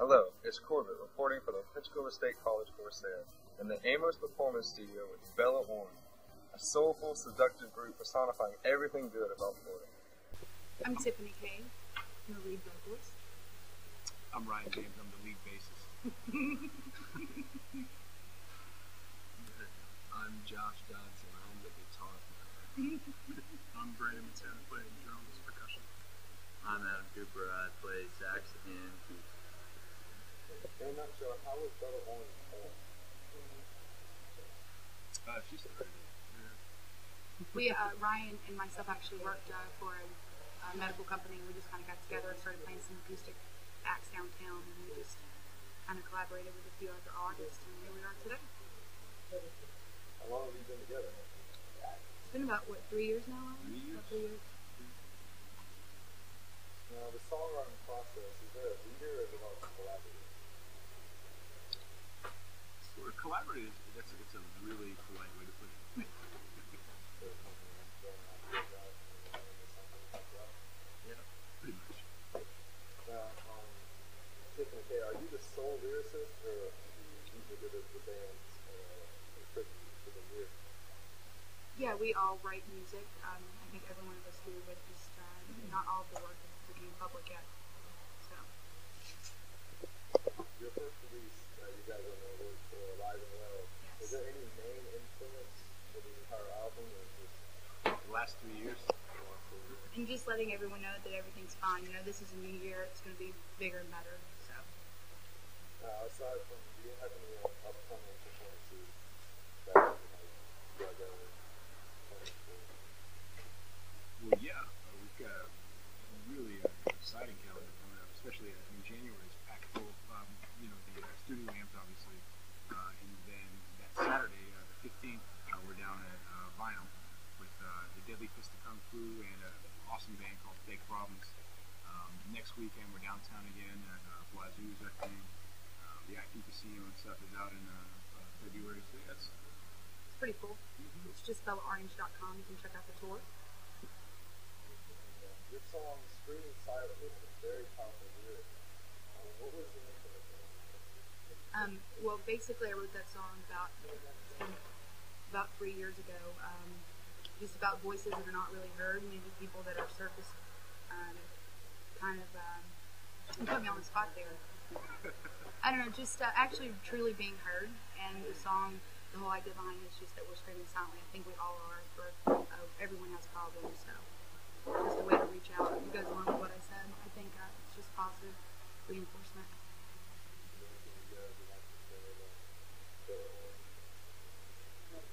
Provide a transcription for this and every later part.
is Corbett reporting for the Pensacola State College Corsair in the Amos Performance Studio with Bella Orange, a soulful, seductive group personifying everything good about Florida. I'm Tiffany Kay. I'm the lead vocalist. I'm Ryan James. I'm the lead bassist. I'm Josh Dodson. I'm the guitar player. I'm Brandon Montana playing drums, percussion. I'm Adam Cooper. I play sax and keys. In a nutshell, how was Bella Orange born? Uh. We, uh, Ryan and myself actually worked uh, for a, a medical company. We just kind of got together and started playing some acoustic acts downtown, and we just kind of collaborated with a few other artists, and here we are today. How long have you been together? It's been about what three years now. Ryan? Three years. About three years. Now, the songwriting process, is there a leader or is it all collaborative? Sort of collaborative. That's it's a really polite way to put it. yeah, pretty much. Now, Tiffany are you the sole lyricist or the, the to? Yeah, we all write music. Um, I think every one of us do, but just uh, not all of the work is became public yet. So Your first release, uh, you guys are known for Alive and Well. Yes. Is there any main influence for the entire album or it The last three years. and just letting everyone know that everything's fine. You know, this is a new year. It's going to be bigger and better. So. uh, aside from, do you have any uh, upcoming performances that you guys are planning for? Well, yeah, uh, we've got a really uh, exciting calendar coming up, especially uh, in January. It's packed full. Um, you know, the uh, studio amps, obviously, uh, and then that Saturday, uh, the 15th, uh, we're down at uh, Vinyl with uh, the Deadly Fist of Kung Fu and an awesome band called Fake Problems. Um, next weekend, we're downtown again at uh, Wazoo's, I think. Uh, the IP Casino and stuff is out in uh, uh, February, so yeah, it's It's pretty cool. It's just bellaorange.com. You can check out the tour. Yeah. Your song "Screaming Silently" is a very powerful lyric. Um, what was the name of it? Um, well, basically, I wrote that song about about three years ago. Um, just about voices that are not really heard, maybe people that are surface um, kind of. Um, put me on the spot there. I don't know, just uh, actually truly being heard, and the song, the whole idea behind it is just that we're screaming silently. I think we all are. For uh, everyone has problems, so just a way to reach out. It goes along with what I said. I think uh, it's just positive reinforcement.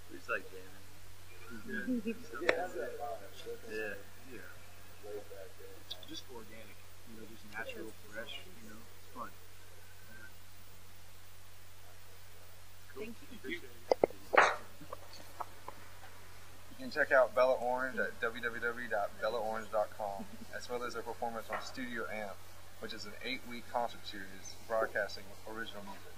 We just like jamming. Yeah. Yeah. just organic, you know, just natural, fresh, you know, it's fun. Thank you. You can check out Bella Orange at www.bellaorange.com, as well as their performance on Studio Amp, which is an eight-week concert series broadcasting original music.